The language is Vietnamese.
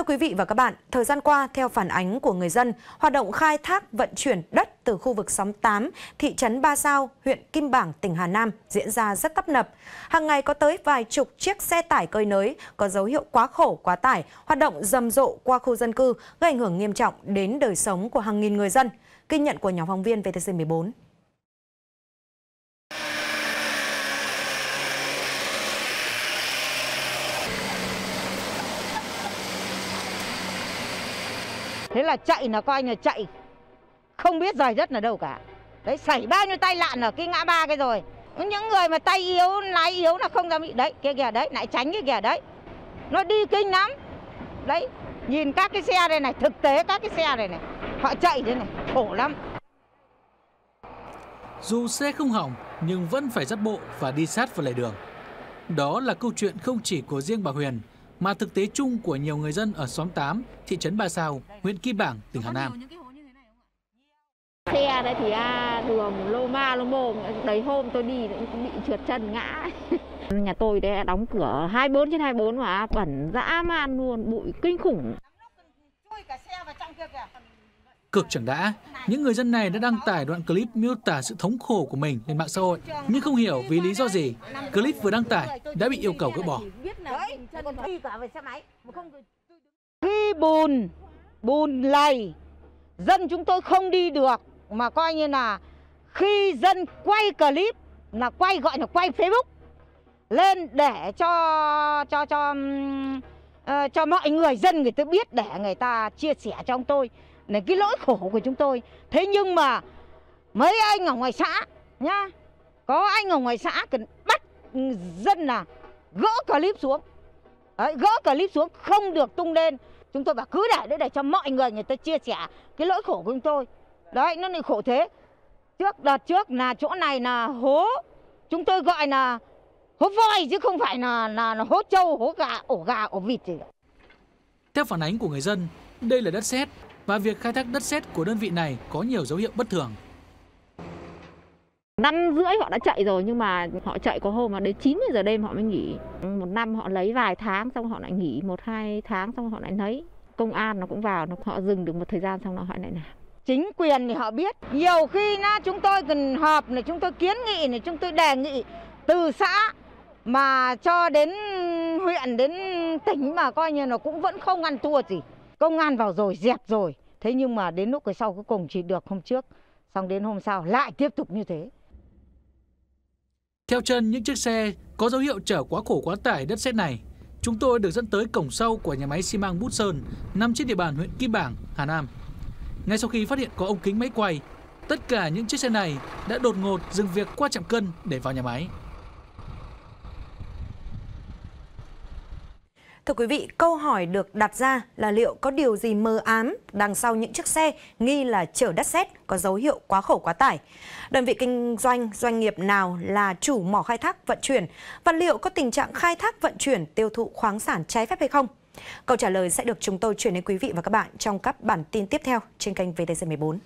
Thưa quý vị và các bạn, thời gian qua, theo phản ánh của người dân, hoạt động khai thác vận chuyển đất từ khu vực xóm 8, thị trấn Ba Sao, huyện Kim Bảng, tỉnh Hà Nam diễn ra rất tấp nập. Hàng ngày có tới vài chục chiếc xe tải cơi nới có dấu hiệu quá khổ, quá tải, hoạt động rầm rộ qua khu dân cư, gây ảnh hưởng nghiêm trọng đến đời sống của hàng nghìn người dân. Ghi nhận của nhóm phóng viên VTC14. Thế là chạy là coi như chạy. Không biết rời đất là đâu cả. Đấy xảy bao nhiêu tay lạn ở cái ngã ba cái rồi. Những người mà tay yếu, lái yếu là không dám bị Đấy, kia kìa đấy, lại tránh cái kìa đấy. Nó đi kinh lắm. Đấy, nhìn các cái xe đây này Thực tế các cái xe này này Họ chạy thế này, khổ lắm. Dù xe không hỏng nhưng vẫn phải dắt bộ và đi sát vào lề đường. Đó là câu chuyện không chỉ của riêng bà Huyền mà thực tế chung của nhiều người dân ở xóm 8, thị trấn Ba Sao, huyện Kim Bảng, tỉnh Hà Nam. Xe đấy thì à, đường lô ma lô mô, đầy hôm tôi đi cũng bị trượt chân ngã. Nhà tôi đấy đóng cửa 24 trên 24 mà bẩn dã man luôn, bụi kinh khủng. Cực chẳng đã, những người dân này đã đăng tải đoạn clip miêu tả sự thống khổ của mình lên mạng xã hội, nhưng không hiểu vì lý do gì, clip vừa đăng tải đã bị yêu cầu gỡ bỏ. Khi bùn, bùn lầy, dân chúng tôi không đi được mà coi như là khi dân quay clip là quay gọi là quay Facebook lên để cho cho cho uh, cho mọi người dân người ta biết để người ta chia sẻ cho ông tôi là cái lỗi khổ của chúng tôi. Thế nhưng mà mấy anh ở ngoài xã nhá, có anh ở ngoài xã cần bắt dân là gỡ clip xuống. Đấy, gỡ clip xuống không được tung lên. Chúng tôi bảo cứ để để để cho mọi người người ta chia sẻ cái lỗi khổ của chúng tôi. Đấy, nó lại khổ thế. Trước đợt trước là chỗ này là hố chúng tôi gọi là hố voi chứ không phải là là, là hố trâu, hố gà, ổ gà, ổ vịt gì. Theo phản ánh của người dân, đây là đất sét và việc khai thác đất sét của đơn vị này có nhiều dấu hiệu bất thường. Năm rưỡi họ đã chạy rồi nhưng mà họ chạy có hôm mà đến 9 giờ đêm họ mới nghỉ. Một năm họ lấy vài tháng xong họ lại nghỉ một hai tháng xong họ lại lấy. Công an nó cũng vào, nó họ dừng được một thời gian xong nó họ lại làm. Chính quyền thì họ biết. Nhiều khi na chúng tôi cần họp này, chúng tôi kiến nghị này, chúng tôi đề nghị từ xã mà cho đến huyện đến tỉnh mà coi như nó cũng vẫn không ăn thua gì. Công an vào rồi dẹp rồi. Thế nhưng mà đến lúc cái sau cuối cùng chỉ được hôm trước, xong đến hôm sau lại tiếp tục như thế. Theo chân những chiếc xe có dấu hiệu chở quá khổ quá tải đất sét này, chúng tôi được dẫn tới cổng sau của nhà máy xi măng Bút Sơn nằm trên địa bàn huyện Kim Bảng, Hà Nam. Ngay sau khi phát hiện có ống kính máy quay, tất cả những chiếc xe này đã đột ngột dừng việc qua trạm cân để vào nhà máy. Thưa quý vị, câu hỏi được đặt ra là liệu có điều gì mờ ám đằng sau những chiếc xe nghi là chở đất sét có dấu hiệu quá khổ quá tải? Đơn vị kinh doanh, doanh nghiệp nào là chủ mỏ khai thác vận chuyển? Và liệu có tình trạng khai thác vận chuyển tiêu thụ khoáng sản trái phép hay không? Câu trả lời sẽ được chúng tôi chuyển đến quý vị và các bạn trong các bản tin tiếp theo trên kênh VTC14.